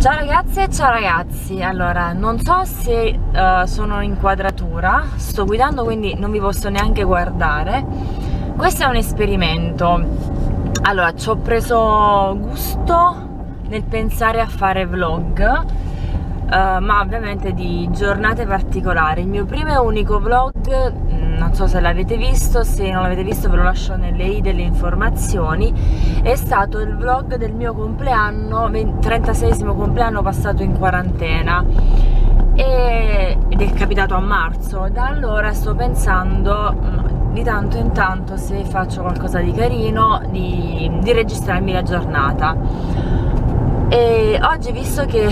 Ciao ragazze e ciao ragazzi, allora non so se uh, sono in quadratura, sto guidando quindi non vi posso neanche guardare. Questo è un esperimento, allora ci ho preso gusto nel pensare a fare vlog Uh, ma ovviamente di giornate particolari. Il mio primo e unico vlog, mm, non so se l'avete visto, se non l'avete visto ve lo lascio nelle i delle informazioni, è stato il vlog del mio compleanno, 36 compleanno passato in quarantena ed è capitato a marzo. Da allora sto pensando mm, di tanto in tanto se faccio qualcosa di carino di, di registrarmi la giornata e oggi visto che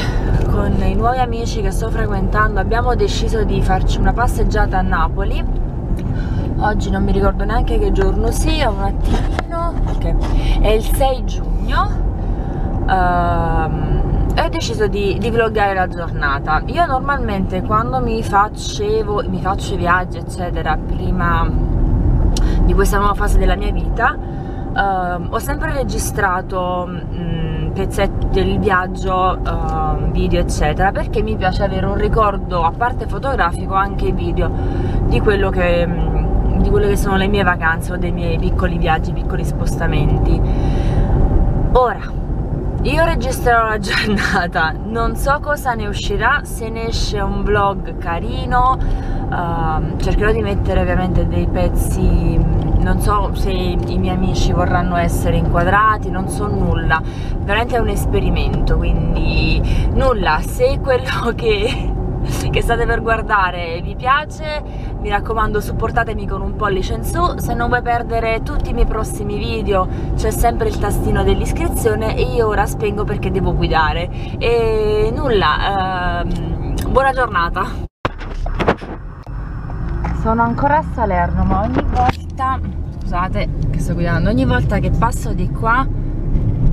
con i nuovi amici che sto frequentando abbiamo deciso di farci una passeggiata a Napoli oggi non mi ricordo neanche che giorno sia un attimino okay. è il 6 giugno e ho deciso di, di, vloggare la giornata io normalmente quando mi facevo mi faccio i viaggi eccetera prima di questa nuova fase della mia vita uh, ho sempre registrato mh, pezzetti del viaggio, uh, video eccetera perché mi piace avere un ricordo a parte fotografico anche video di quello che, mm, di quelle che sono le mie vacanze o dei miei piccoli viaggi, piccoli spostamenti. Ora io registrerò la giornata, non so cosa ne uscirà, se ne esce un vlog carino, uh, cercherò di mettere ovviamente dei pezzi non so se i miei amici vorranno essere inquadrati, non so nulla, veramente è un esperimento, quindi nulla, se quello che, che state per guardare vi piace, mi raccomando supportatemi con un pollice in su, se non vuoi perdere tutti i miei prossimi video c'è sempre il tastino dell'iscrizione e io ora spengo perché devo guidare. E nulla, ehm, buona giornata! Sono ancora a Salerno ma ogni volta scusate che sto guidando ogni volta che passo di qua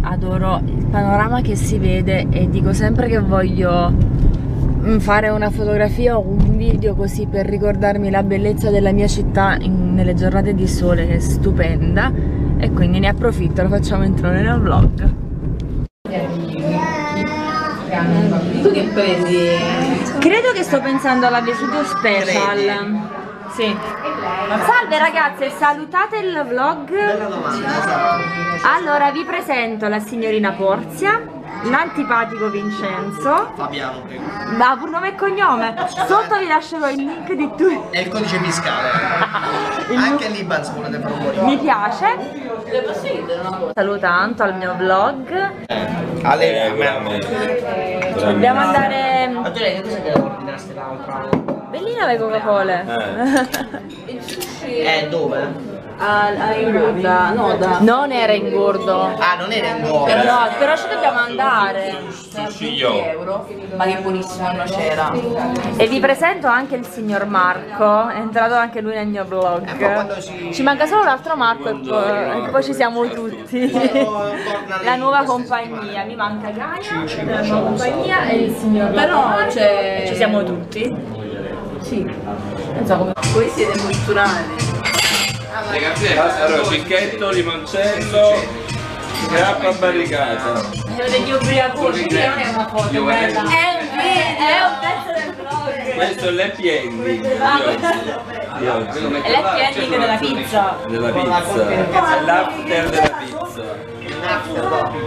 adoro il panorama che si vede e dico sempre che voglio mm, fare una fotografia o un video così per ricordarmi la bellezza della mia città in, nelle giornate di sole che è stupenda. E quindi ne approfitto, lo facciamo entrare nel vlog. Credo che sto pensando alla Vesuvio Special sì. Salve ragazze, salutate il vlog. Allora vi presento la signorina Porzia, l'antipatico Vincenzo. Fabiano, prego. Ma pur nome e cognome. Sotto vi lascerò il link di tutti. È il codice fiscale. il Anche l'Iban se volete promuovere. Mi piace. Saluto tanto al mio vlog. Eh, Ale, eh, Dobbiamo andare. Ma tu lei cosa che ordinaste l'altra? Bellina le Coca-Cola. Eh. eh, dove? A, Ingurda, no, da... Non era ingordo. Ah, non era ingordo. No, però ci dobbiamo andare. euro, ma che buonissimo non c'era. E vi presento anche il signor Marco, è entrato anche lui nel mio vlog. Eh, ci manca solo l'altro Marco e poi, e poi, ci siamo tutti. La nuova compagnia, mi manca Gaia, la nuova compagnia e il signor Però ci siamo tutti. Sì. Non so come. Voi siete culturali. Ragazzi, allora cicchetto, limoncello, grappa barricata. Sono degli ubriaconi, non è una foto bella. È un, è un pezzo del vlog. Questo è l'happy ending di oggi. È l'happy ending della pizza. Della pizza. È l'after della pizza.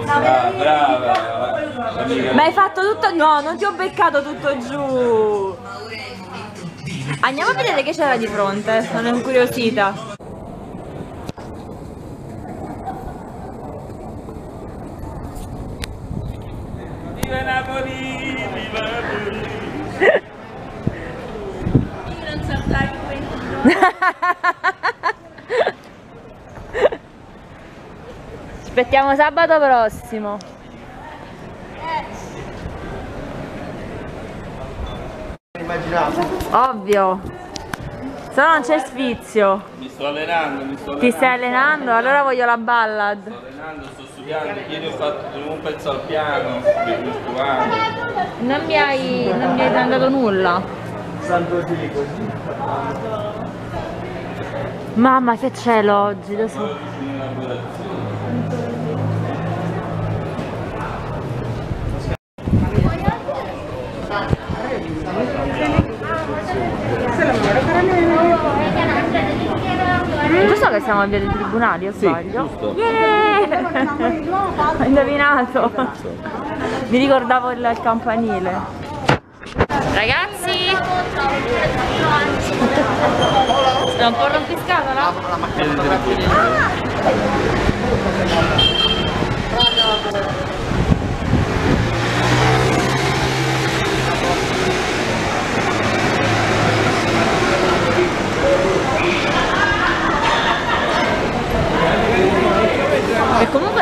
Ah, brava. Ma hai fatto tutto? No, non ti ho beccato tutto giù. Andiamo a vedere che c'era di fronte, sono incuriosita. Viva Napoli! Viva Napoli! Io non so dai Aspettiamo sabato prossimo. Immaginato. Ovvio. Se no non c'è sfizio. Mi sto allenando, mi sto allenando. Ti stai allenando? Allora voglio la ballad. Sto allenando, sto studiando. Ieri ho fatto un pezzo al piano, Non mi hai, non mi hai mandato nulla. Santo Gilico. Mamma che cielo oggi, lo so. Thank you. A via dei tribunali, o Sì, sbaglio? giusto. Yeah! Ho indovinato! Mi ricordavo il, il campanile. Ragazzi! È un po' rompiscatola? Via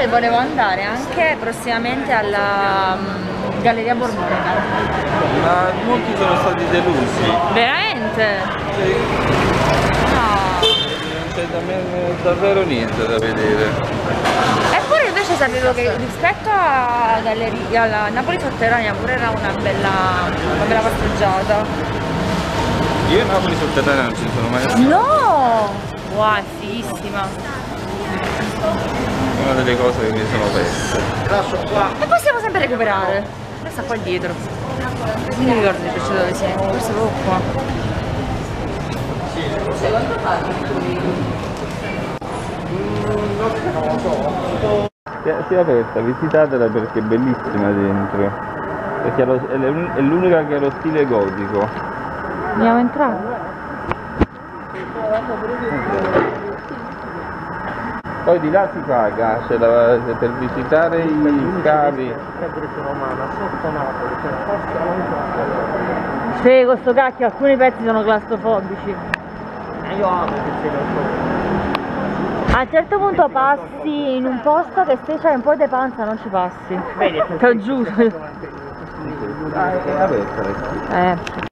comunque volevo andare anche prossimamente alla mm, Galleria Borbonica. Ma molti sono stati delusi. Veramente? No. Non c'è davvero niente da vedere. Eppure invece sapevo che rispetto a Galleria, alla Napoli sotterranea pure era una bella, una bella passeggiata. Io a Napoli sotterranea non ci sono mai stato. No! Wow, è fighissima. Una delle cose che mi sono perse. E possiamo sempre recuperare. Questa qua dietro. Non mi ricordo di più dove siamo, forse proprio qua. Si è aperta, visitatela perché è bellissima dentro. Perché è l'unica che ha lo stile gotico. Andiamo a entrare? Poi di là si paga, c'è da- per visitare i scavi. Sì, questo cacchio, alcuni pezzi sono claustrofobici. Io amo queste cose. A un certo punto passi in un posto che se c'hai un po' di panza non ci passi. Vedi, Te lo giuro. Ah, è la Eh.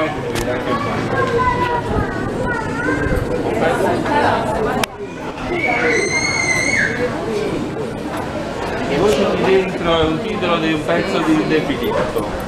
Le voci di dentro è un titolo di un pezzo di Filippo.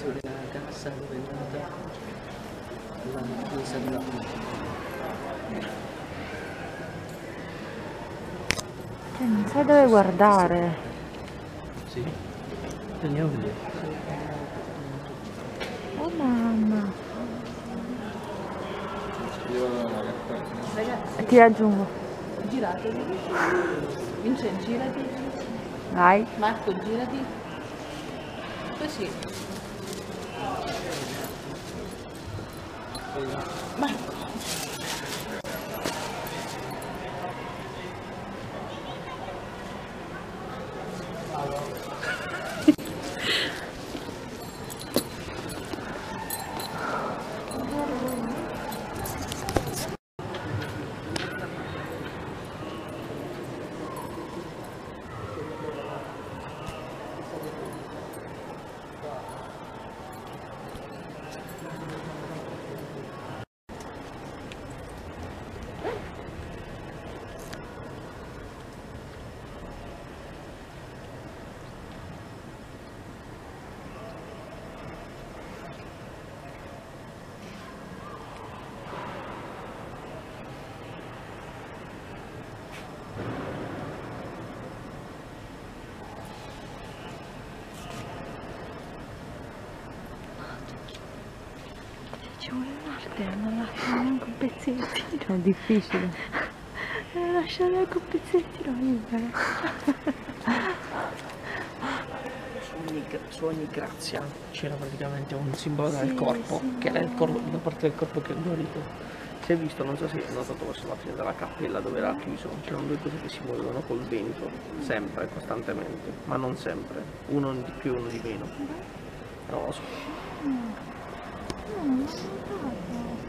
Sulla cassa dove è nata la chiesa della Eh, non sai dove guardare. Sì. Andiamo a vedere. Oh mamma. E ti raggiungo. Giratevi. Vincenzo, girati. Vai. Marco, girati. Così. まあ Ci vuole l'arte, non lasciare neanche un pezzettino. È difficile. Non lasciare neanche un pezzettino libero. Su ogni, su ogni grazia c'era praticamente un simbolo del Sì, corpo, sì, che era il corpo, la parte del corpo che è guarito. Si è visto, non so se è notato verso la fine della cappella dove era chiuso, c'erano due cose che si muovono col vento, sempre, costantemente, ma non sempre, uno di più e uno di meno. Non lo so. 嗯，好的。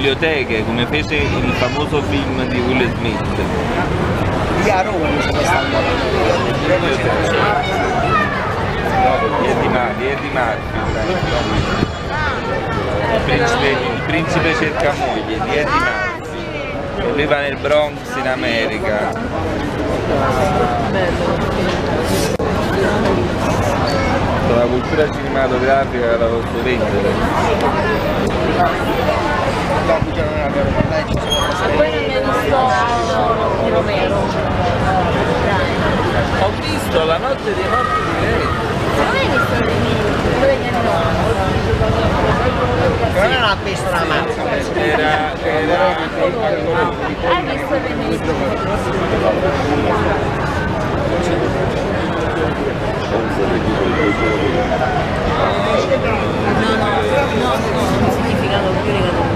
Biblioteche, come fece il famoso film di Will Smith. Lì a Roma sono stato. Di Eddie Mar- di Eddie Murphy. Il principe, il principe cerca moglie di Eddie. E viva nel Bronx in America. La cultura cinematografica la posso vendere. Dopo già non era vero, dai, ci sono poi non mi hai visto di Romero. Ho visto la notte dei morti di lei. Non hai visto anni 90? Però non ha visto la mazza. Era, era ancora Hai visto no, no, no, no, significato più legato